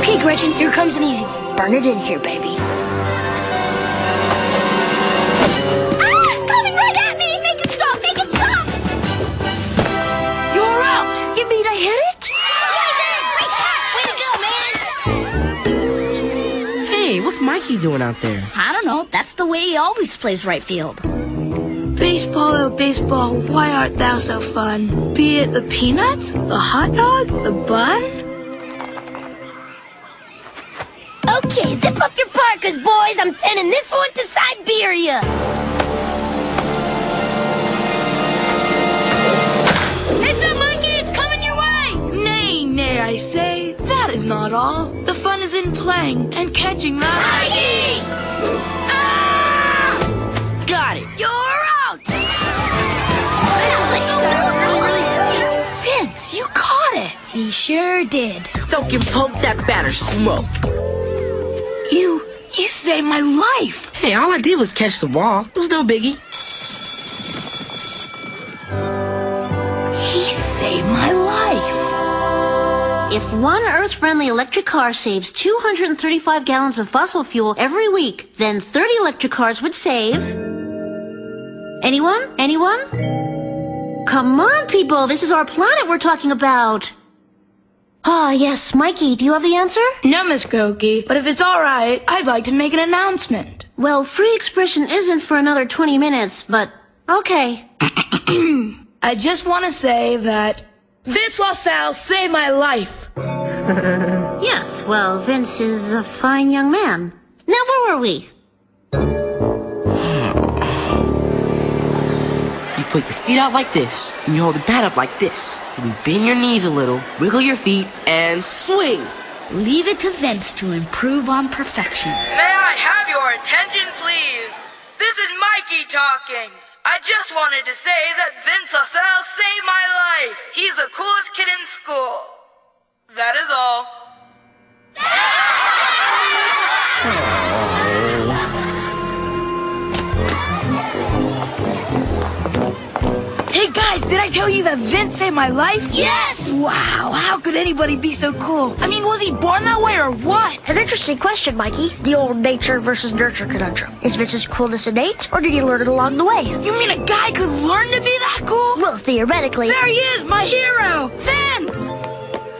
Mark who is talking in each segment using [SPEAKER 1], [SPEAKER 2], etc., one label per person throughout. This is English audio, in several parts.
[SPEAKER 1] Okay, Gretchen, here comes an easy one. Burn it in here, baby.
[SPEAKER 2] Ah! It's coming right at me! Make it stop! Make it stop!
[SPEAKER 1] You're out! You mean I hit it?
[SPEAKER 2] Way to go, man!
[SPEAKER 3] Hey, what's Mikey doing out there?
[SPEAKER 2] I don't know. That's the way he always plays right field.
[SPEAKER 1] Baseball, oh baseball, why art thou so fun? Be it the peanut, the hot dog, the bun?
[SPEAKER 2] Boys. I'm sending this one to Siberia. Heads up, monkey! It's coming your way!
[SPEAKER 1] Nay, nay, I say, that is not all. The fun is in playing and catching the...
[SPEAKER 2] Mikey! Ah!
[SPEAKER 3] Got it.
[SPEAKER 1] You're out! Vince, you caught it!
[SPEAKER 2] He sure did.
[SPEAKER 3] Stoke and poke that batter smoke.
[SPEAKER 1] You, you saved my life!
[SPEAKER 3] Hey, all I did was catch the ball. It was no biggie.
[SPEAKER 1] He saved my life!
[SPEAKER 4] If one Earth friendly electric car saves 235 gallons of fossil fuel every week, then 30 electric cars would save. Anyone? Anyone? Come on, people. This is our planet we're talking about. Ah, yes. Mikey, do you have the answer?
[SPEAKER 1] No, Miss Grotke, but if it's alright, I'd like to make an announcement.
[SPEAKER 4] Well, free expression isn't for another 20 minutes, but okay.
[SPEAKER 1] I just want to say that Vince LaSalle saved my life.
[SPEAKER 4] Yes, well, Vince is a fine young man. Now, where were we?
[SPEAKER 3] Put your feet out like this, and you hold the bat up like this. You bend your knees a little, wiggle your feet, and swing.
[SPEAKER 2] Leave it to Vince to improve on perfection.
[SPEAKER 5] May I have your attention, please? This is Mikey talking. I just wanted to say that Vince LaSalle saved my life. He's the coolest kid in school. That is all.
[SPEAKER 1] You that Vince saved my life?
[SPEAKER 2] Yes!
[SPEAKER 1] Wow, how could anybody be so cool? I mean, was he born that way or what?
[SPEAKER 6] An interesting question, Mikey. The old nature versus nurture conundrum. Is Vince's coolness innate, or did he learn it along the way?
[SPEAKER 1] You mean a guy could learn to be that cool?
[SPEAKER 6] Well, theoretically.
[SPEAKER 1] There he is, my hero, Vince!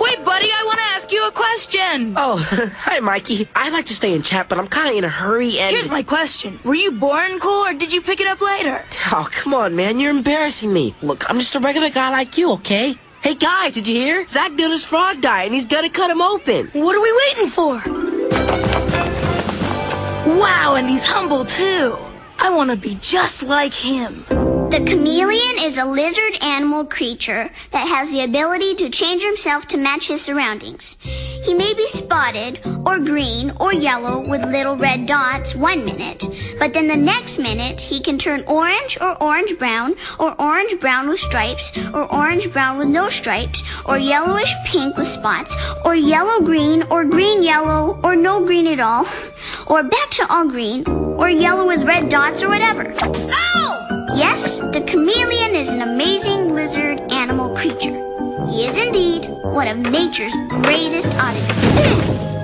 [SPEAKER 1] Wait, buddy, I ask you a question.
[SPEAKER 3] Oh, hi, Mikey. I'd like to stay in chat, but I'm kind of in a hurry and.
[SPEAKER 1] Here's my question. Were you born cool or did you pick it up later?
[SPEAKER 3] Oh, come on, man. You're embarrassing me. Look, I'm just a regular guy like you, okay? Hey, guys, did you hear? Zach Dillon's frog died, and he's gonna cut him open.
[SPEAKER 1] What are we waiting for? Wow, and he's humble too. I want to be just like him.
[SPEAKER 7] The chameleon is a lizard animal creature that has the ability to change himself to match his surroundings. He may be spotted, or green, or yellow with little red dots one minute, but then the next minute he can turn orange or orange brown, or orange brown with stripes, or orange brown with no stripes, or yellowish pink with spots, or yellow green, or green yellow, or no green at all, or back to all green, or yellow with red dots, or whatever.
[SPEAKER 2] Oh!
[SPEAKER 7] Yes, the chameleon is an amazing lizard animal creature. He is indeed one of nature's greatest oddities.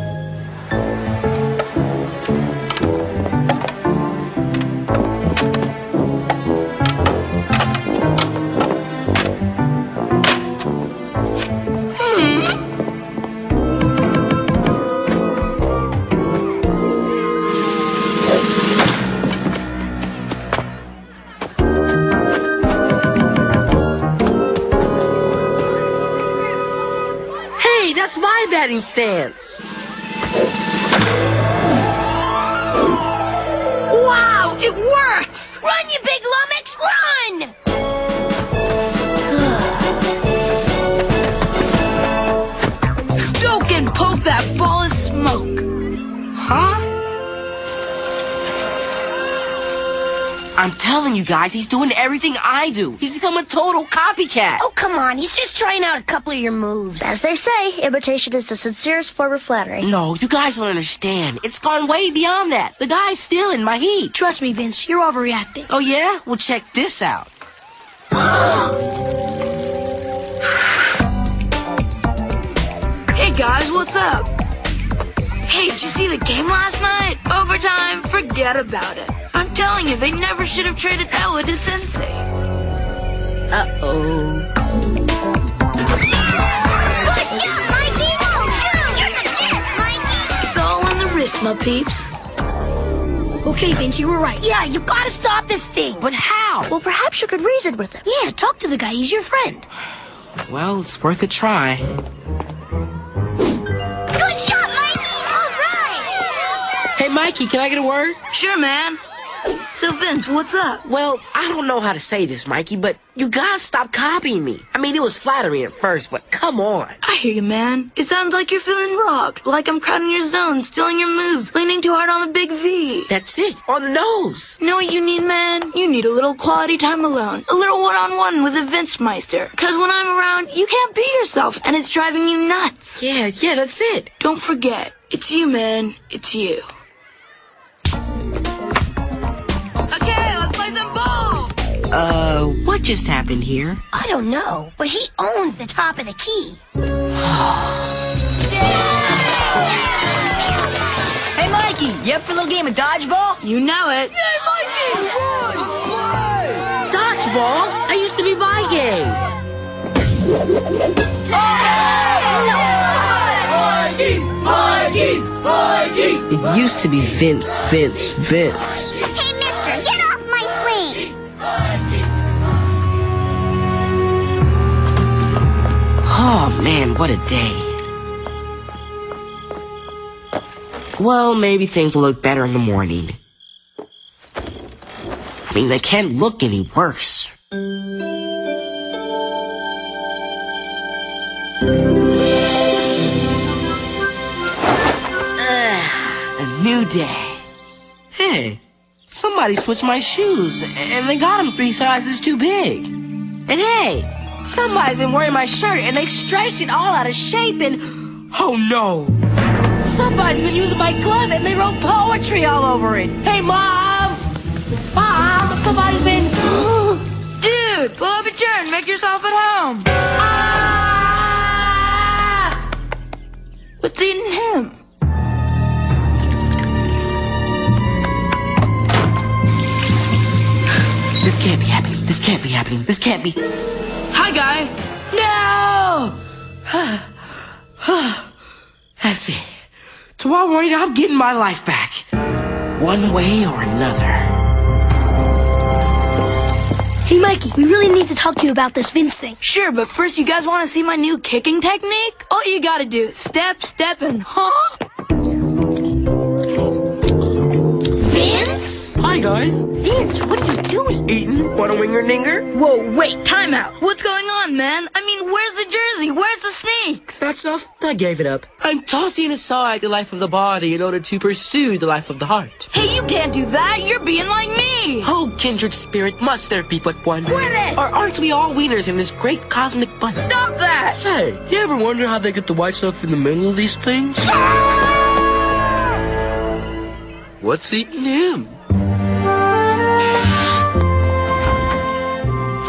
[SPEAKER 3] That's my batting stance.
[SPEAKER 1] Wow, it works!
[SPEAKER 2] Run, you big lummox, run!
[SPEAKER 3] I'm telling you guys, he's doing everything I do. He's become a total copycat.
[SPEAKER 2] Oh, come on. He's just trying out a couple of your moves.
[SPEAKER 6] As they say, imitation is the sincerest form of flattery.
[SPEAKER 3] No, you guys don't understand. It's gone way beyond that. The guy's stealing my heat.
[SPEAKER 1] Trust me, Vince, you're overreacting.
[SPEAKER 3] Oh yeah? Well, check this out.
[SPEAKER 1] Hey guys, what's up? Hey, did you see the game last night? Overtime? Forget about it. I'm telling you, they never should have traded Ella to Sensei.
[SPEAKER 3] Uh-oh.
[SPEAKER 4] Good job, Mikey! You're the best, Mikey!
[SPEAKER 8] It's all in the wrist, my peeps.
[SPEAKER 9] Okay, Vince, you were right.
[SPEAKER 6] Yeah, you gotta stop this thing.
[SPEAKER 3] But how?
[SPEAKER 9] Well, perhaps you could reason with him.
[SPEAKER 6] Yeah, talk to the guy. He's your friend.
[SPEAKER 3] Well, it's worth a try.
[SPEAKER 4] Good shot, Mikey! All right!
[SPEAKER 3] Hey, Mikey, can I get a word?
[SPEAKER 1] Sure, man. So, Vince, what's up?
[SPEAKER 3] Well, I don't know how to say this, Mikey, but you gotta stop copying me. I mean, it was flattering at first, but come on.
[SPEAKER 1] I hear you, man. It sounds like you're feeling robbed. Like I'm crowding your zone, stealing your moves, leaning too hard on the big V.
[SPEAKER 3] That's it, on the nose.
[SPEAKER 1] Know what you need, man? You need a little quality time alone. A little one-on-one with a Vince Meister. Cause when I'm around, you can't be yourself, and it's driving you nuts.
[SPEAKER 3] Yeah, yeah, that's it.
[SPEAKER 1] Don't forget, it's you, man. It's you.
[SPEAKER 3] Uh, what just happened here?
[SPEAKER 6] I don't know, but he owns the top of the key.
[SPEAKER 10] Hey, Mikey, you up for a little game of dodgeball?
[SPEAKER 1] You know it. Yay, Mikey! Let's play!
[SPEAKER 3] Dodgeball? I used to be my game. Mikey, Mikey, Mikey. It used to be Vince, Vince, Vince. Oh man, what a day. Well, maybe things will look better in the morning. I mean, they can't look any worse. Ugh, a new day. Hey, somebody switched my shoes, and they got them three sizes too big. And hey, somebody's been wearing my shirt, and they stretched it all out of shape, and oh no! Somebody's been using my glove, and they wrote poetry all over it. Hey, mom! Mom, somebody's been.
[SPEAKER 1] Dude, pull up a chair and make yourself at home.
[SPEAKER 3] Ah!
[SPEAKER 1] What's eating him?
[SPEAKER 3] This can't be happening. This can't be happening. This can't be.
[SPEAKER 1] Hi, guy.
[SPEAKER 3] No! That's it. Tomorrow morning, I'm getting my life back. One way or another.
[SPEAKER 9] Hey, Mikey, we really need to talk to you about this Vince thing.
[SPEAKER 1] Sure, but first, you guys want to see my new kicking technique? All you gotta do is step, step, and huh?
[SPEAKER 3] Hi, guys.
[SPEAKER 9] Vince, what are you doing?
[SPEAKER 3] Eating? Want a winger ninger?
[SPEAKER 1] Whoa, wait, time out. What's going on, man? I mean, where's the jersey? Where's the sneaks?
[SPEAKER 3] That's enough. I gave it up. I'm tossing aside the life of the body in order to pursue the life of the heart.
[SPEAKER 1] Hey, you can't do that. You're being like me.
[SPEAKER 3] Oh, kindred spirit, must there be but one?
[SPEAKER 1] Quit it!
[SPEAKER 3] Or aren't we all wieners in this great cosmic bun?
[SPEAKER 1] Stop that!
[SPEAKER 3] Say, you ever wonder how they get the white stuff in the middle of these things? Ah! What's eating him?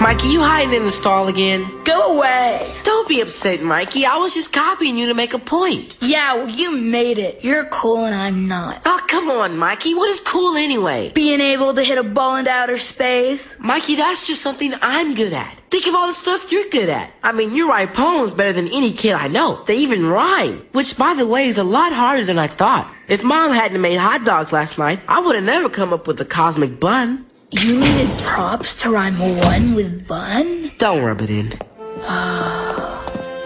[SPEAKER 3] Mikey, you hiding in the stall again?
[SPEAKER 1] Go away.
[SPEAKER 3] Don't be upset, Mikey. I was just copying you to make a point.
[SPEAKER 1] Yeah, well, you made it. You're cool and I'm not.
[SPEAKER 3] Oh, come on, Mikey. What is cool anyway?
[SPEAKER 1] Being able to hit a ball into outer space.
[SPEAKER 3] Mikey, that's just something I'm good at. Think of all the stuff you're good at. I mean, you write poems better than any kid I know. They even rhyme, which, by the way, is a lot harder than I thought. If Mom hadn't made hot dogs last night, I would have never come up with the cosmic bun.
[SPEAKER 8] You needed props to rhyme one with bun?
[SPEAKER 3] Don't rub it in.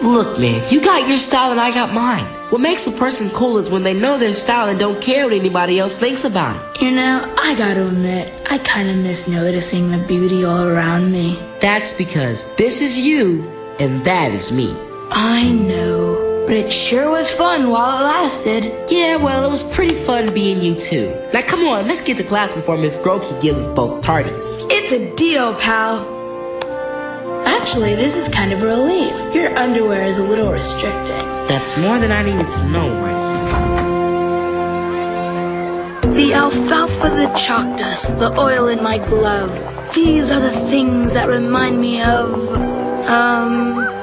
[SPEAKER 3] Look, man, you got your style and I got mine. What makes a person cool is when they know their style and don't care what anybody else thinks about it.
[SPEAKER 8] You know, I gotta admit, I kinda miss noticing the beauty all around me.
[SPEAKER 3] That's because this is you and that is me.
[SPEAKER 8] I know, but it sure was fun while it lasted.
[SPEAKER 3] Yeah, well, it was pretty fun being you too. Now come on, let's get to class before Miss Grotke gives us both tardies.
[SPEAKER 8] It's a deal, pal. Actually, this is kind of a relief. Your underwear is a little restricting.
[SPEAKER 3] That's more than I needed to know, Mikey.
[SPEAKER 8] The alfalfa, the chalk dust, the oil in my glove. These are the things that remind me of, um,